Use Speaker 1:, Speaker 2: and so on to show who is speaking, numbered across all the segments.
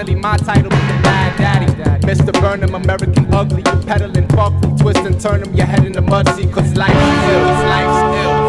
Speaker 1: finally my title be the bad daddy. Mr. Burnham, American ugly, you peddling fuck me, twist and turn 'em, your head in the mud sea, cause life's ill, life's ill.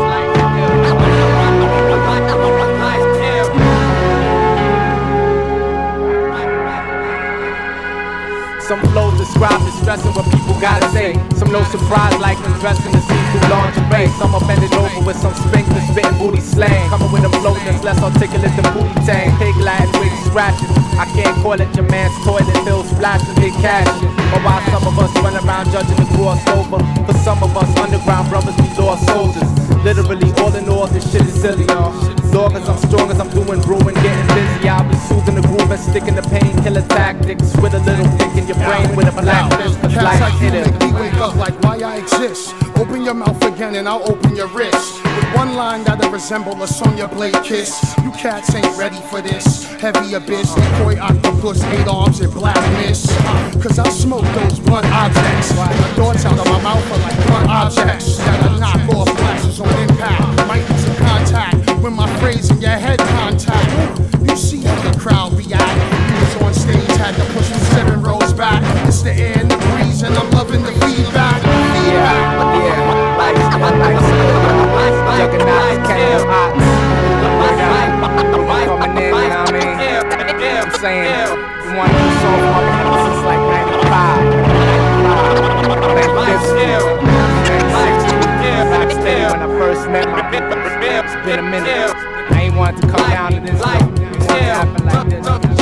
Speaker 1: Some flows describe distressing what people gotta say. Some no surprise like undressing the scene through lingerie. Some are bending over with some sprinkler spitting booty slang. Coming with a flow that's less articulate than booty tang. Pig Latin wig scratching. I can't call it your man's toilet bill splashing big cash. But why some of us run around judging the crossover. For some of us underground brothers be lost soldiers. Literally all in all this shit is silly y'all. Long as I'm strong as I'm doing brewing, getting busy. I'll be soothing the groove and sticking the painkiller tactics with a little kick in your brain with a black fist. Cause life hit it.
Speaker 2: wake up like why I exist. Open your mouth again and I'll open your wrist. With one line that'll resemble a Sonya Blade kiss. You cats ain't ready for this. Heavy abyss, decoy octopus, eight arms and black mist. Cause I smoke those blunt objects. The thoughts out of my mouth are like blunt objects. That'll knock off flashes on impact. Might lose contact when my your head contact. You see how the crowd react. Was on stage, had to push me seven rows back. It's the air and the breeze, and I'm loving the feedback.
Speaker 1: Yeah, yeah. Life's life's Juggaknots, came hot. Coming in, you know what I mean? I'm saying, you want to so me since like 95. 96. When I first met my people, it's been a minute. I ain't want to come down to this. though. Ain't want to happen like this.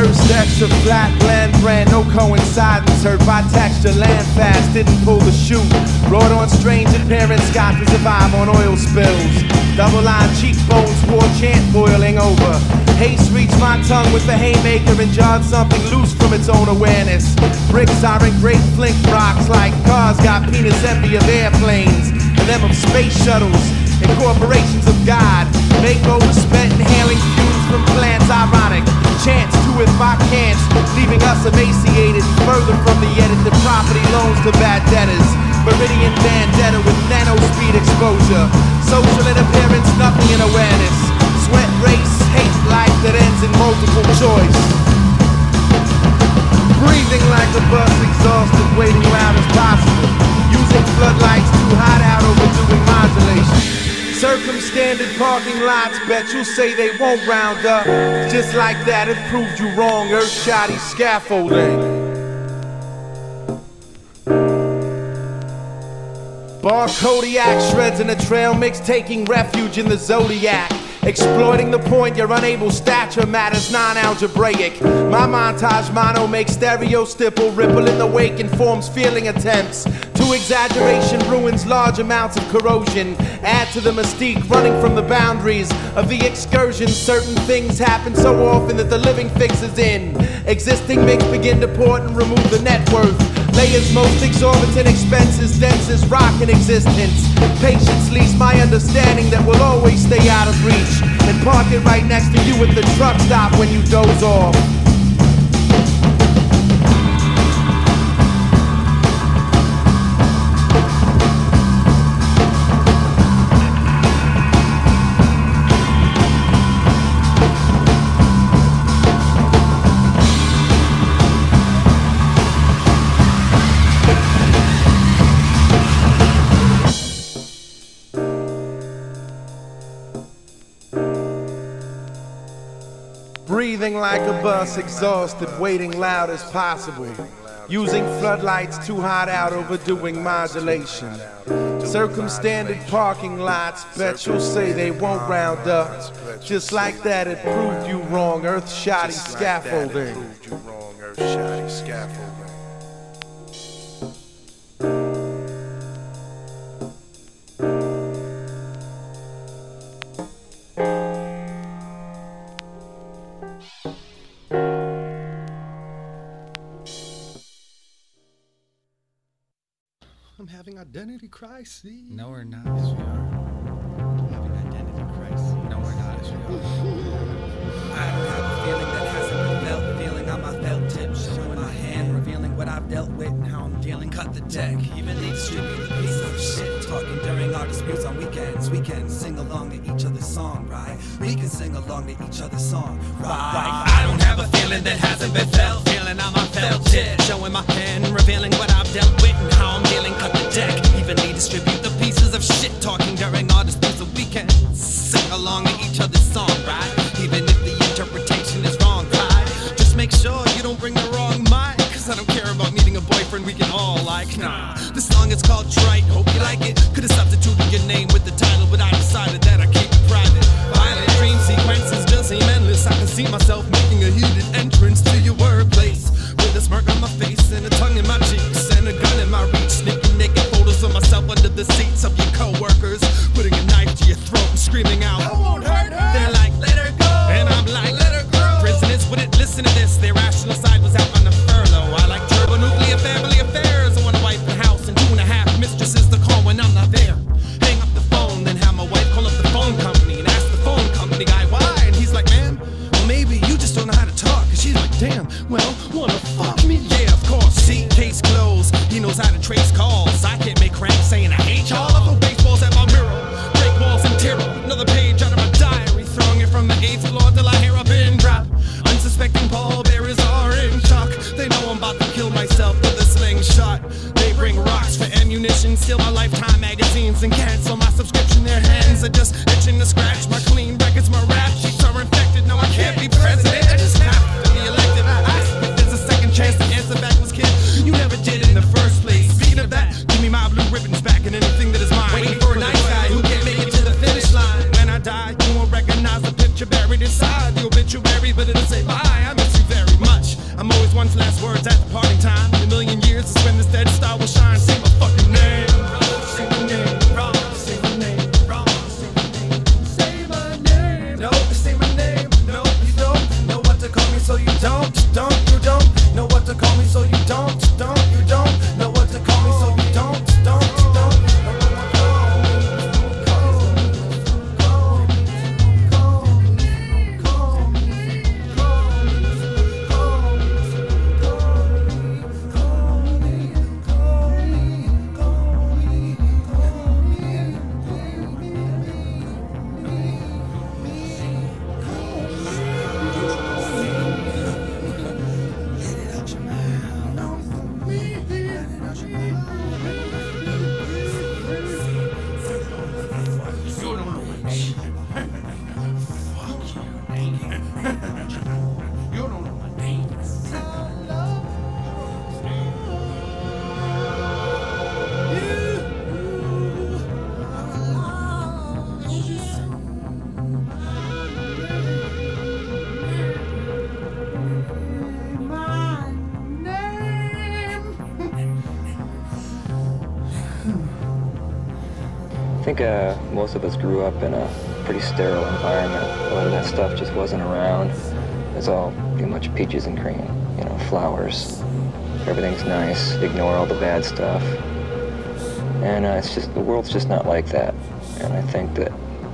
Speaker 3: First extra flat blend brand, no coincidence. Heard by texture, land fast, didn't pull the shoe. Brought on strange appearance, got to survive on oil spills. Double line cheekbones, war chant boiling over. Haste reached my tongue with the haymaker and jarred something loose from its own awareness. Bricks are in great flink rocks like cars got penis envy of airplanes and them of space shuttles and corporations of God. Makeover spent inhaling fumes from plants ironic. Chance to if I can't, leaving us emaciated further from the edited property loans to bad debtors. Meridian vendetta with nano speed exposure. Social in appearance, nothing in awareness. Sweat race, hate life that ends in multiple choice. Breathing like a bus, exhausted, waiting loud as possible. Using floodlights to hide out overdoing modulation. Circumstanded parking lots, bet you'll say they won't round up. Just like that, it proved you wrong, earth shoddy scaffolding. Bar Kodiak shreds in the trail mix, taking refuge in the zodiac. Exploiting the point your unable stature matters non-algebraic. My montage mono makes stereo stipple ripple in the wake and forms feeling attempts. Exaggeration ruins large amounts of corrosion. Add to the mystique running from the boundaries of the excursion. Certain things happen so often that the living fixes in. Existing mix begin to port and remove the net worth. Layers most exorbitant expenses, densest rock in existence. Patience leads my understanding that will always stay out of reach. And park it right next to you at the truck stop when you doze off. Like a bus, exhausted, waiting loud as possible. Using floodlights too hot out, overdoing modulation. Circumstanded parking lots, bet you'll say they won't round up. Just like that, it proved you wrong, earth shoddy scaffolding.
Speaker 4: Identity crisis.
Speaker 5: No, we're not. Yes, we are.
Speaker 4: having identity crisis.
Speaker 5: No, we're not. Yes, we are. I don't have a feeling that hasn't been felt. Feeling on my felt tip, showing my hand, revealing what I've dealt with and how I'm dealing. Cut the deck, evenly distribute the piece of shit. Talking during our disputes on weekends. We can sing along to each other's song, right? We can sing along to each other's song, right? right. I don't have a feeling that hasn't been felt. Feeling on my felt tip, showing my hand, revealing what I've distribute the pieces of shit. Talking during our disputes so we can sing along to each other's song, right? Even if the interpretation is wrong, right? Just make sure you don't bring the wrong mic. Cause I don't care about needing a boyfriend we can all like. Nah, this song is called Trite. Hope kill myself with a slingshot. They bring rocks for ammunition, steal my lifetime magazines, and cancel my subscription. Their hands are just itching to scratch my clean records. My rap sheets are infected. No, I can't be president.
Speaker 6: Think uh, most of us grew up in a pretty sterile environment. A lot of that stuff just wasn't around. It's all pretty much peaches and cream, you know, flowers. Everything's nice. Ignore all the bad stuff. And uh, it's just the world's just not like that. And I think that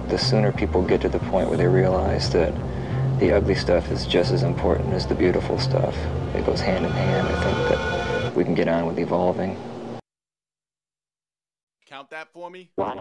Speaker 6: the sooner people get to the point where they realize that the ugly stuff is just as important as the beautiful stuff, it goes hand in hand. I think that we can get on with evolving.
Speaker 3: Count that for me.
Speaker 7: One,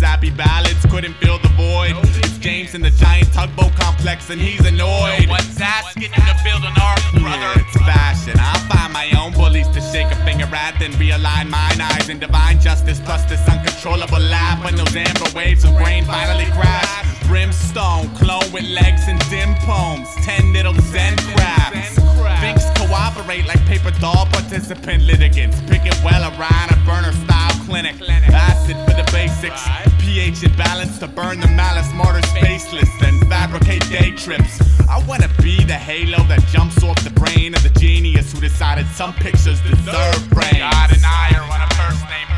Speaker 8: Sappy ballads couldn't fill the void. It's James in the giant tugboat complex, and he's annoyed. What's asking you to build an ark, brother? it's fashion. I'll find my own bullies to shake a finger at, then realign mine eyes in divine justice. Plus this uncontrollable laugh when those amber waves of rain finally crash. Brimstone, clone with legs and dim poems. Ten little Zen crafts. Finks cooperate like paper doll participant litigants. Picking well around a burner style clinic. Acid for the basics. pH and balance to burn the malice martyrs faceless. and fabricate day trips. I wanna be the halo that jumps off the brain of the genius who decided some pictures deserve brains.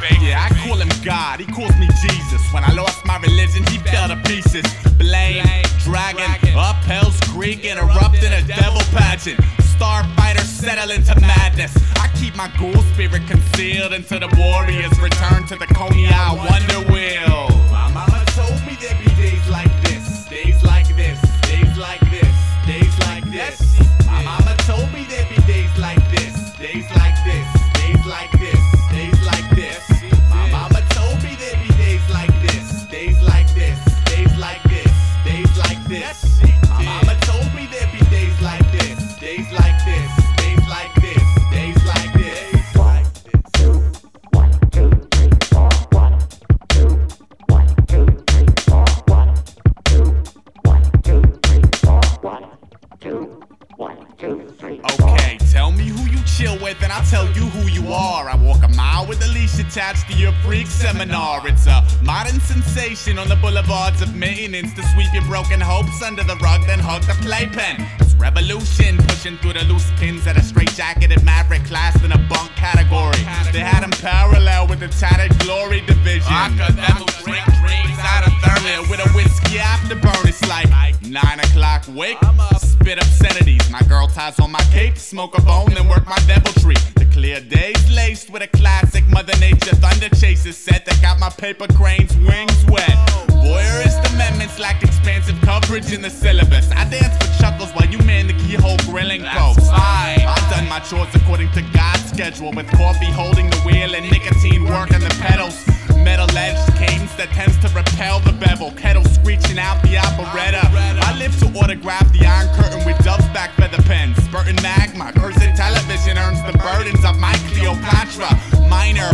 Speaker 8: Are on a first name basis. Yeah, I call him God, he calls me Jesus. When I lost my religion, he fell to pieces. Blame, dragon, up Hell's Creek, interrupting a devil pageant. Starfighter settle into madness. I keep my ghoul spirit concealed until the warriors return to the Coney Island Wonder Wheel. Attached to your freak seminar. It's a modern sensation on the boulevards of maintenance to sweep your broken hopes under the rug, then hug the playpen. It's revolution, pushing through the loose pins at a straight jacketed maverick class in a bunk category. They had him parallel with the tattered glory division. Vodka devil drink dreams out of thermos with a whiskey afterburn. It's like nine o'clock wake. Spit obscenities. My girl ties on my cape, smoke a bone, then work my deviltry. The clear days laced with a classic Mother Nature thunder chaser set that got my paper crane's wings wet. Voyeurist amendments lacked expansive coverage in the syllabus. I dance for chuckles while you man the keyhole grilling post. I've done my chores according to God's schedule with coffee holding the wheel and nicotine working the pedals. Metal edged cadence that tends to repel the bevel. Kettle screeching out the operetta. I live to autograph the Iron Curtain with Dove's back feather pens. Spurting magma. Cursed television earns the burdens of my Cleopatra. Minor.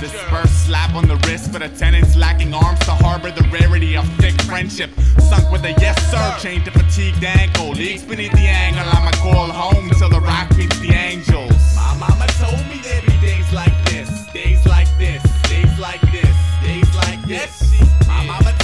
Speaker 8: Dispersed slap on the wrist for the tenants lacking arms to harbor the rarity of thick friendship. Sunk with a yes sir chain to fatigued ankle. Leagues beneath the angle. I'ma call home till the rock meets the angels. My mama told me there'd Like this. My mama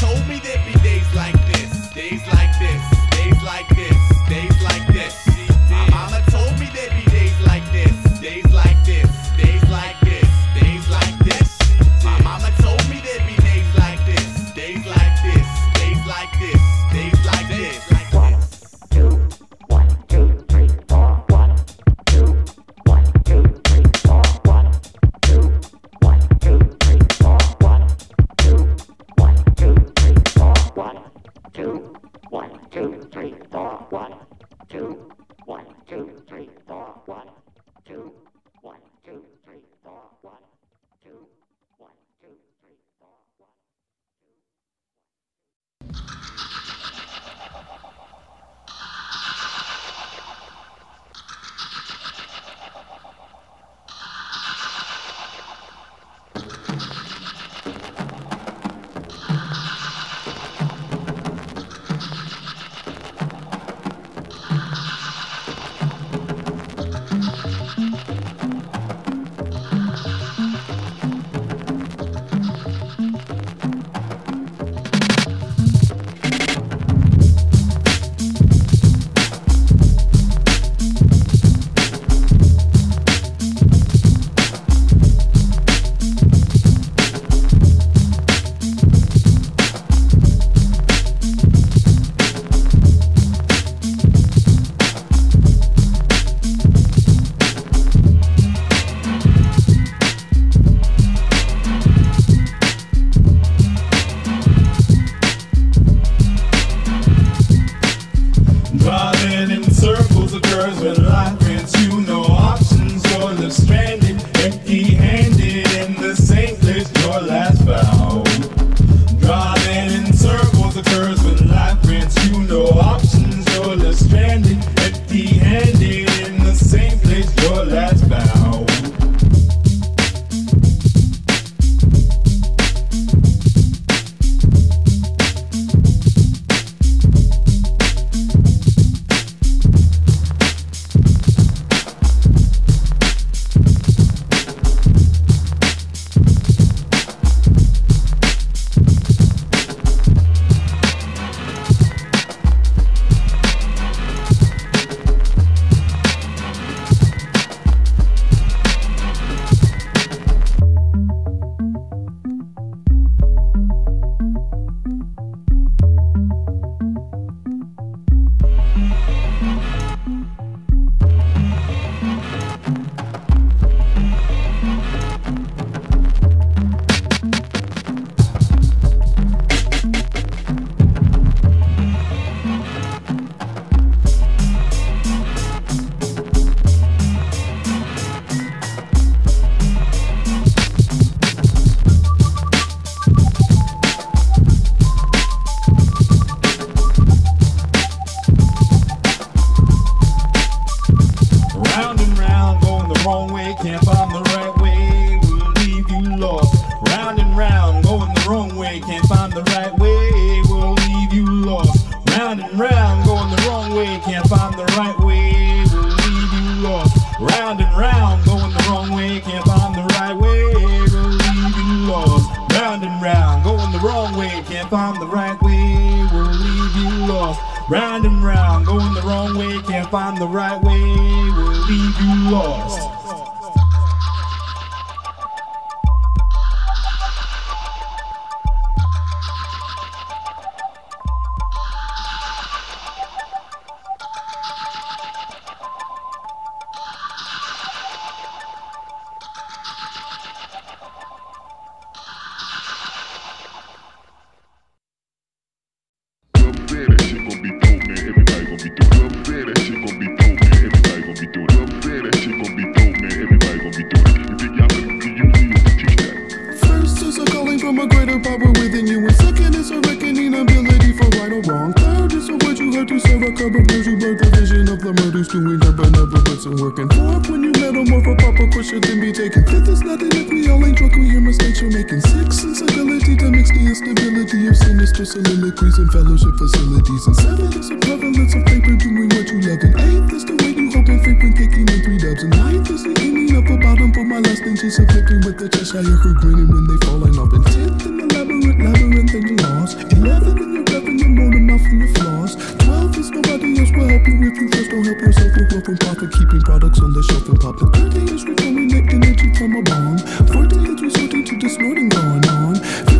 Speaker 4: heard to serve a beers who blurred the vision of the murders doing her but never puts in work. And fourth, when you metamorph a proper course should then be taken. Fifth is nothing if we all ain't drunk, we hear mistakes you're making. Sixth is ability to mix the instability of sinister soliloquies and fellowship facilities. And seven is a prevalence of paper doing what you love. And eighth is the way you hope and frequent kicking in three dubs. And ninth is the ending of a bottom for my last inches of victory with the Cheshire crew grinning when they falling off. And tenth in the labyrinth, labyrinth and lost. Eleven in your and your motor mouth and your flaws. Is nobody else will help you if you first don't help yourself with wealth and profit, keeping products on the shelf and pop. And thirty is recovering the energy from a bomb. Forty is resorting to snorting going on.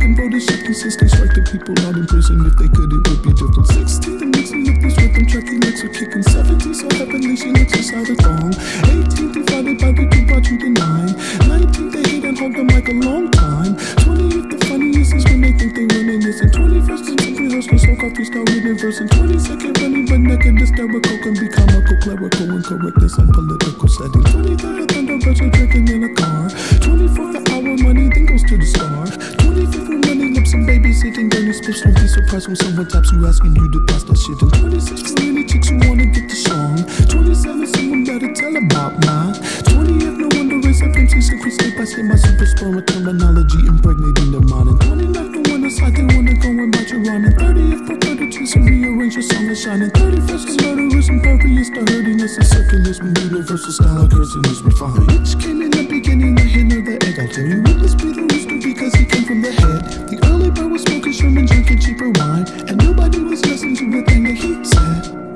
Speaker 4: Fifty amendment, anyone can vote a shift consistent. Strike the people out in prison if they could, it would be different. Sixteen, the mixing of this rhythm, Chucky licks are kicking. Seventeen, so heavenly she looks inside a thong. Eighteen, divided by the two brought you to nine. Nineteen, they hate and hold the mic a long time. Twenty, if the funniest is when they think they running this. And twenty-first century hustle, so coffee style reading verse. And twenty-second running, but naked, hysterical can be comical, clerical, incorrectness and political setting. Twenty-third, a thunder a drinking in a car. Twenty-fourth, the hour money, then goes to the star. Lips and babysitting, dirty spliffs. Don't be surprised when someone taps you asking you to pass that shit. And twenty-sixth, for any chicks who wanna get the song. Twenty-seven, someone better tell about mine. Twentieth, no wonder it's FMC secret state by say my super sperma terminology impregnating their mind. And twenty-ninth, the one aside they wanna go and bite your run. And thirtieth, prefer to twist and rearrange your song and shine. And thirty-first, is murderous and pervious to hurtiness and circulars when universal style occurs and is refined. Which came in the beginning, the hen or the egg? I'll tell you, it must be the rooster because he came from the head. The bird was smoking Sherman, drinking cheaper wine, and nobody was listening to a thing that he said.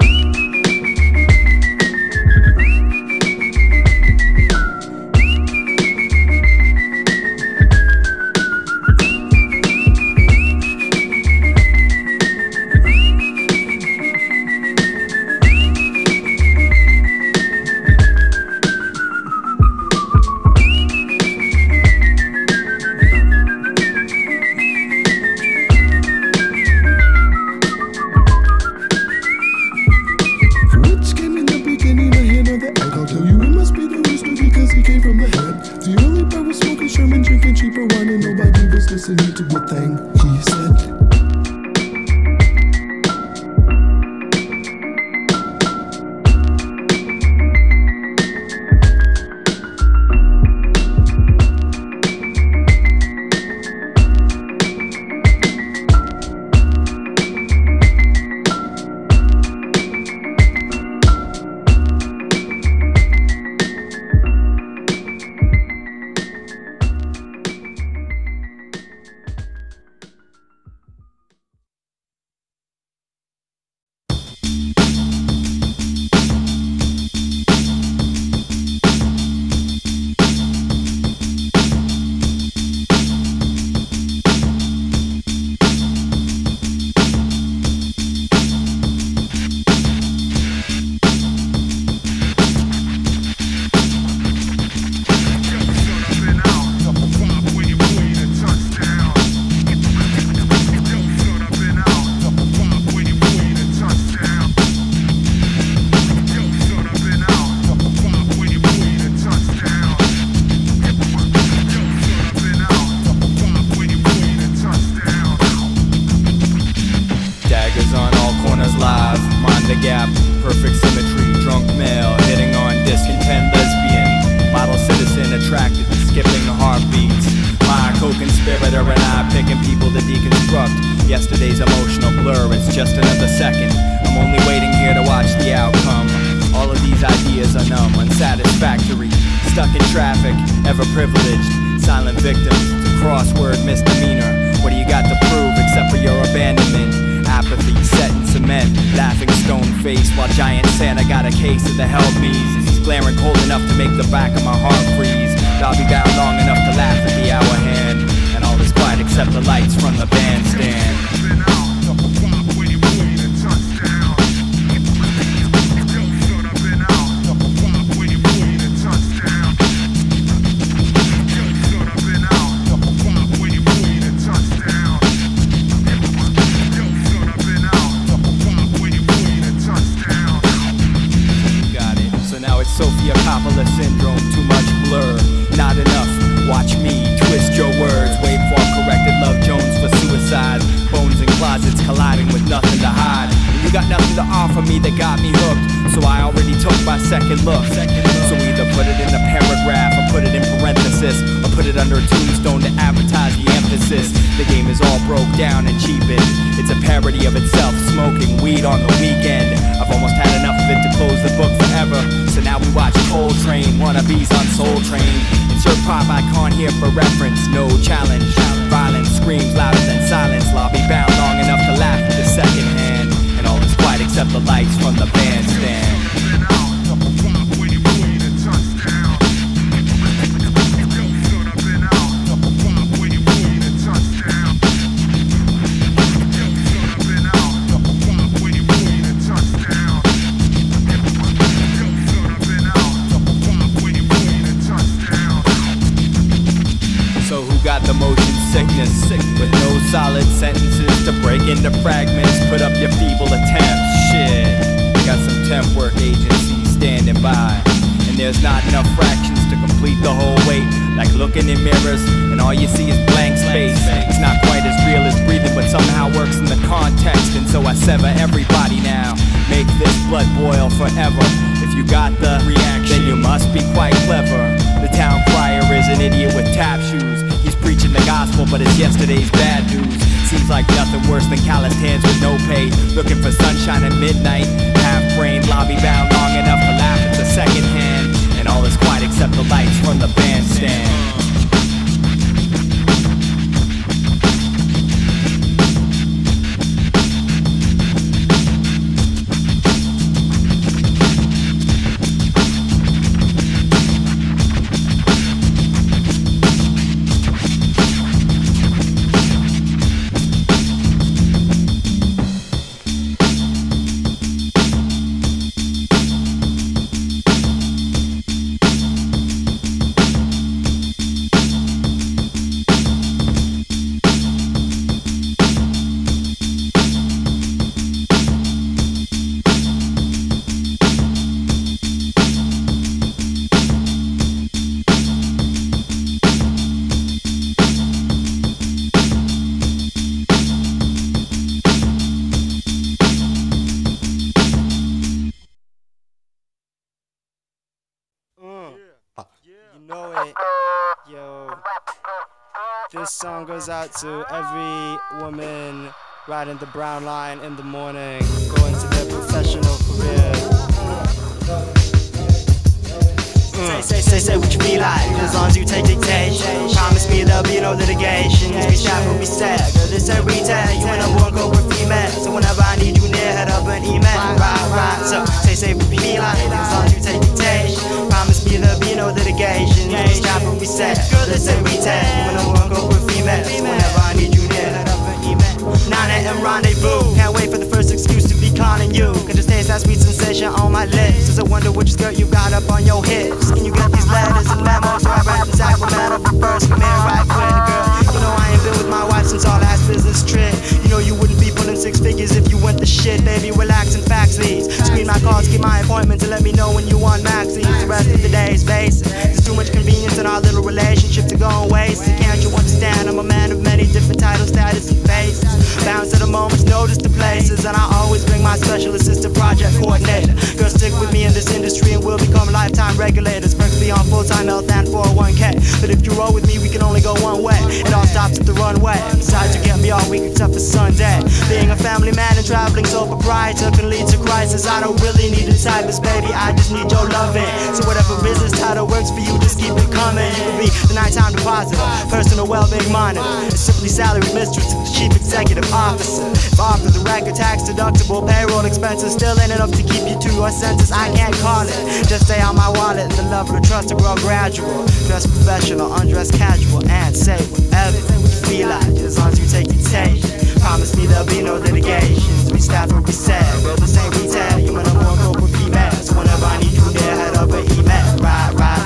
Speaker 9: Agencies standing by. And there's not enough fractions to complete the whole weight. Like looking in mirrors, and all you see is blank space. It's not quite as real as breathing, but somehow works in the context. And so I sever everybody now. Make this blood boil forever. If you got the reaction, then you must be quite clever. The town crier is an idiot with tap shoes. He's preaching the gospel, but it's yesterday's bad news. Seems like nothing worse than calloused hands with no pay. Looking for sunshine at midnight. Brain, lobby bound long enough to laugh at the second hand. And all is quiet except the lights from the bandstand.
Speaker 10: Know it. Yo. This song goes out to every woman riding the brown line in the morning, going to their professional careers. Mm. Say, say, say, say what you feel like, as long as you take dictation. Promise me there'll be no litigation. We shout what we said, girl, this a retail. You and I won't go with female. So whenever I need you near, head up an email. Right, right. So say, say what we feel like, as long as you take dictation. Me there'll be no litigation. We shout what we said, girl, a retail. You and I won't go with female. So whenever I need you near, head up an email. 9 a.m. rendezvous. Can't wait for the first excuse to be calling you. Cause just taste that sweet sensation on my lips. Just I wonder which skirt you got up on your hips. Can you get these letters and memos? I write in Sacramento but first. Come here right quick, girl. You know I been with my wife since our last business trip. You know you wouldn't be pulling six figures if you went the shit. Baby, relax and fax these. Screen my calls, keep my appointment to let me know when you want maxis. The rest of the day is basic. There's too much convenience in our little relationship to go and waste. Can't you understand? I'm a man of many different titles, status, and faces. Bounce at a moment's notice to places, and I always bring my special assistant project coordinator. Girl, stick with me in this industry and we'll become lifetime regulators. Perks beyond full time health and 401k. But if you roll with me, we can only go one way. It all stops at the runway. Besides, you get me all week, except for Sunday. Being a family man and traveling sole proprietor can lead to crisis. I don't really need a typist, baby. I just need your loving. So business works for you, just keep it coming. You can be the nighttime depositor, personal well-being monitor, simply salary mistress, chief executive officer. If off the record, tax deductible, payroll expenses still ain't enough to keep you to your senses. I can't call it. Just stay on my wallet. The level of trust to grow gradual. Dress professional, undress casual, and say whatever you feel like. As long as you take dictation. Promise me there'll be no litigations. We staff what we said. We're the same retail. You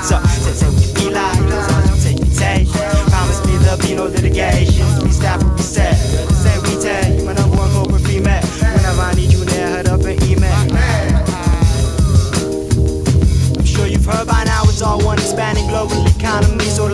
Speaker 10: So say, say what you feel like. As long as you take. Promise me there'll be no litigation. We staff what we said. The same retail. You and I won't go female. Whenever I need you there, head up and email. I'm sure you've heard by now it's all one expanding global economy. Sort of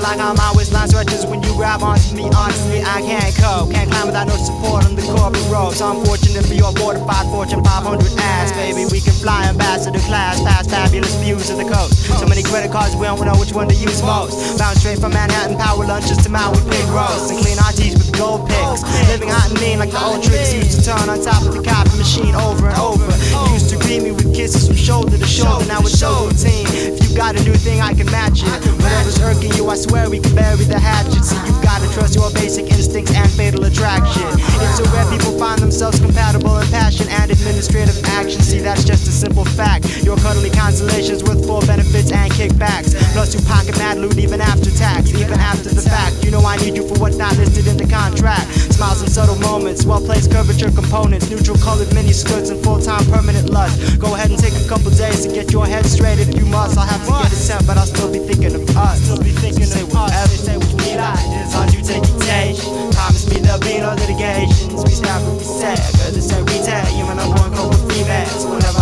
Speaker 10: like how my waistline stretches when you grab onto me. Honestly, I can't cope. Can't climb without no support on the corporate ropes. Unfortunate for your fortified Fortune 500 ass, baby. We can fly ambassador class past fabulous views of the coast. So many credit cards, we don't know which one to use most. Bound straight from Manhattan power lunches to Maui pig roast. And clean our teeth with gold picks. Living hot and mean like the old tricks used to turn on top of the copy machine over and over. Used to greet me with kisses from shoulder to shoulder. Now it's so routine. If you got a new thing, I can match it. Whatever's irking you, I swear we can bury the hatchet. See, you gotta trust your basic instincts and fatal attraction. It's so rare people find themselves compatible in passion and administrative action. See, that's just a simple fact. Your cuddly consolations with full benefits and kickbacks. Plus, you pocket mad loot even after tax, even after the fact. You know I need you for what's not listed in the contract. Smiles and subtle moments, well placed curvature components, neutral colored mini skirts and full time permanent lust. Go ahead and take a couple days to get your head straight if you must. I'll have to get a temp, but I'll still be thinking of us. Still be thinking of us. Say you need, I just on you take dictation. Promise me there'll be no litigations. We stop what we said, cause it's a retail. You and I won't go with females. So whenever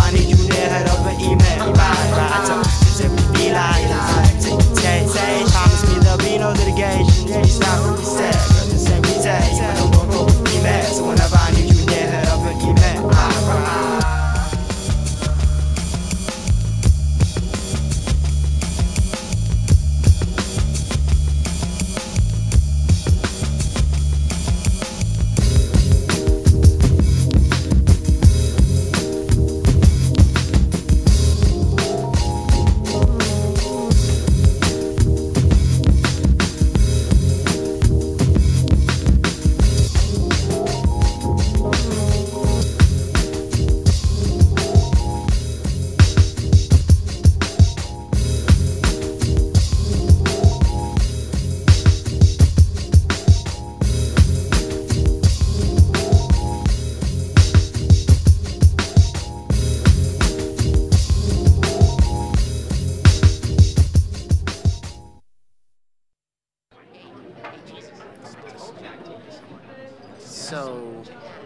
Speaker 10: So,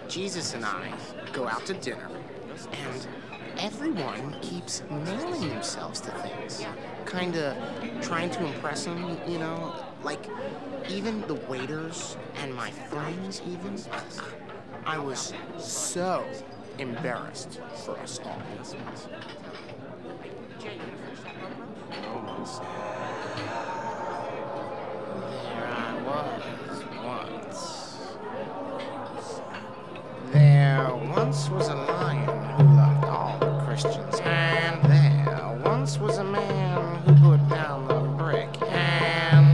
Speaker 11: Jesus and I go out to dinner, and everyone keeps nailing themselves to things. Kinda trying to impress him, you know? Like, even the waiters and my friends, even. I was so embarrassed for us all. Once was a lion who loved all the Christians, and there once was a man who put down the brick, and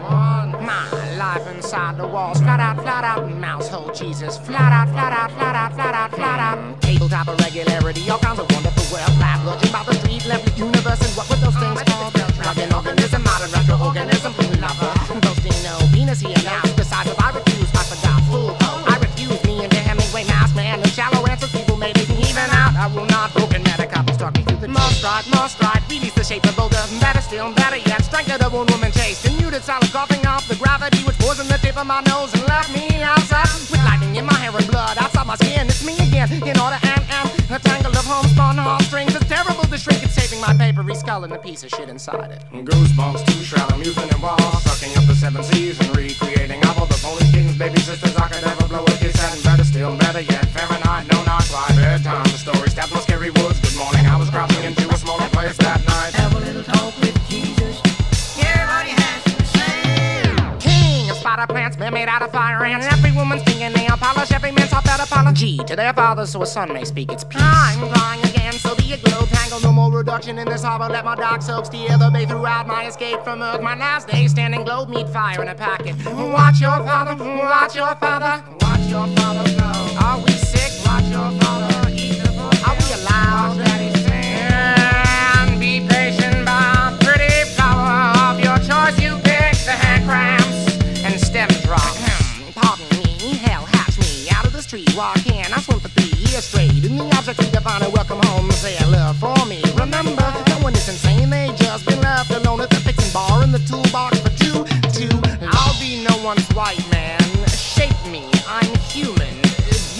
Speaker 11: one my life inside the walls, flat out, flat out, mouse hole Jesus, flat out, flat out, flat out, flat out, flat out. Tabletop irregularity, all kinds of wonderful wealth, live looking about the street, left the universe, and what were those things oh, called? Plug-in organism, modern retro organism, must ride, release the shape of boulder, better still, better yet, strength of the one woman chase. The muted solid coughing skull and the piece of shit inside it.
Speaker 12: Goosebumps, two shroud, amusement and walls, sucking up the seven seas and recreating all of the bonus kings, baby sisters I could ever blow a kiss at, and better still, better yet, Fahrenheit, no, not quite. Bedtime, the story, stepped on scary woods. Good morning, I was crossing into a smaller place that night.
Speaker 5: Have a little talk with Jesus. Everybody has to say.
Speaker 11: King of spider plants, man made out of fire, and every woman's fingernail polish, every man's heartfelt apology to their father so a son may speak its peace. I'm flying again, so be a globe tangle, no more reduction in this harbor. Let my dark soap steer the bay throughout my escape from Earth. My last day standing globe, meet fire in a packet. Watch your father, watch your father, watch your father go. Are we of. Walk in, I swim for three years straight. In the object we define a welcome home, say a love for me. Remember, no one is insane, they just been left alone at the fixing bar in the toolbox for two, two. I'll be no one's white man. Shape me, I'm human.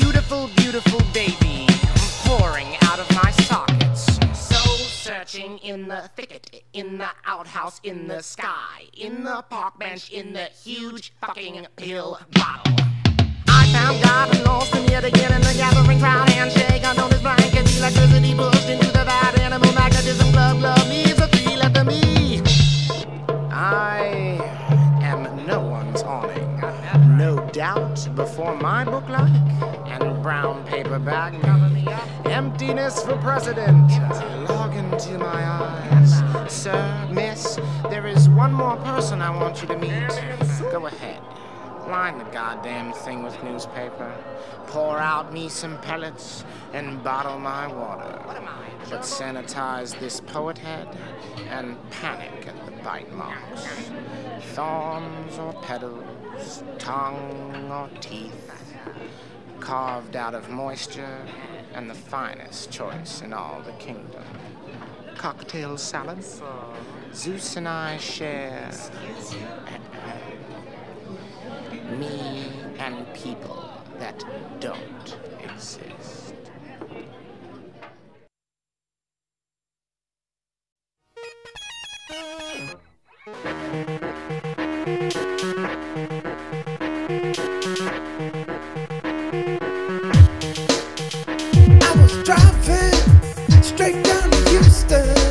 Speaker 11: Beautiful, beautiful baby, pouring out of my sockets. Soul searching in the thicket, in the outhouse, in the sky, in the park bench, in the huge fucking pill bottle. Found God and lost him yet again in the gathering crowd handshake. Blankets, electricity pushed into the. Animal magnetism, letter me. I am no one's awning. No doubt before my book like and brown paper bag. Emptiness for president. Log into my eyes. Sir, miss, there is one more person I want you to meet. Go ahead. Line the goddamn thing with newspaper. Pour out me some pellets and bottle my water. But sanitize this poet head and panic at the bite marks. Thorns or petals, tongue or teeth, carved out of moisture and the finest choice in all the kingdom. Cocktail salad. Zeus and I share me and people that don't exist.
Speaker 13: I was driving straight down to Houston,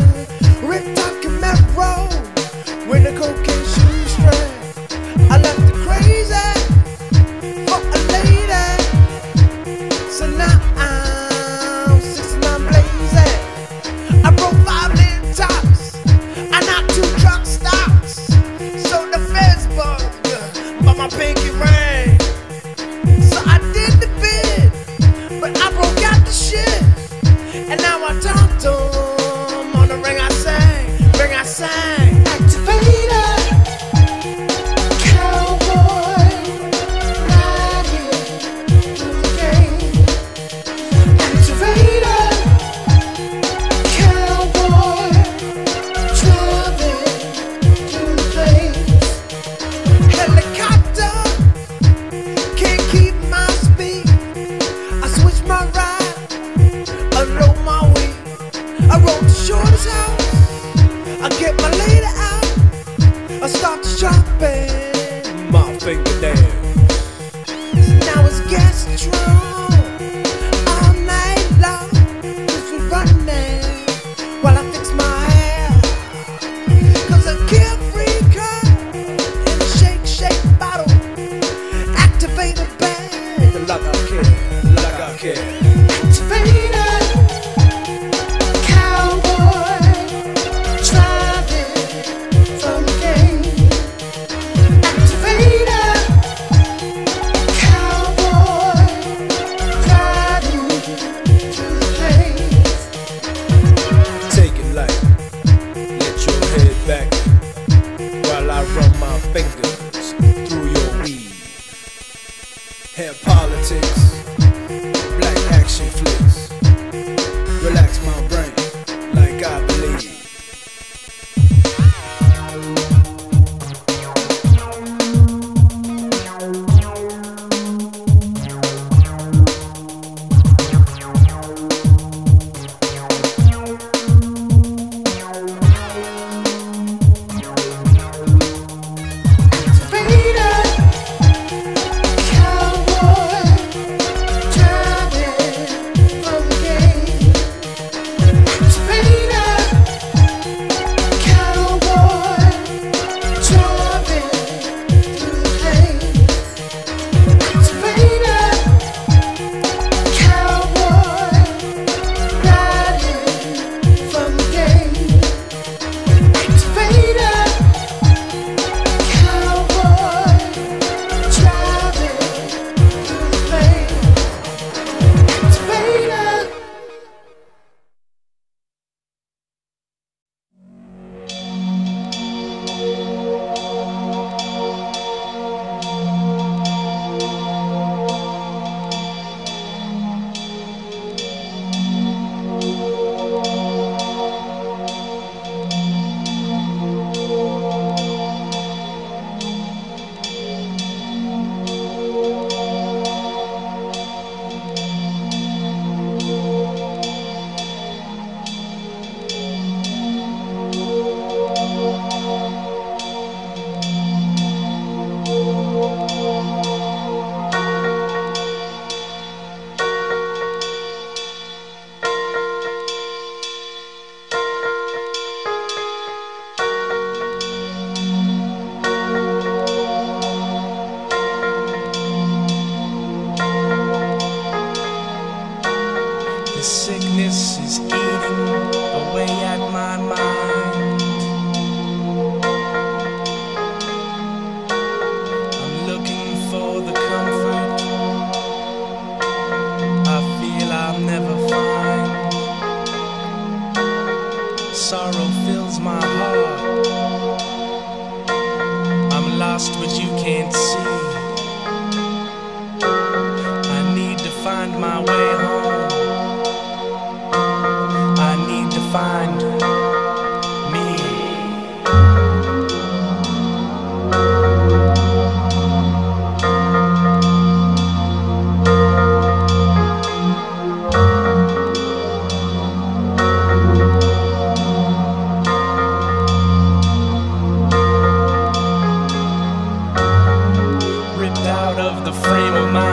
Speaker 13: the
Speaker 14: frame of mind.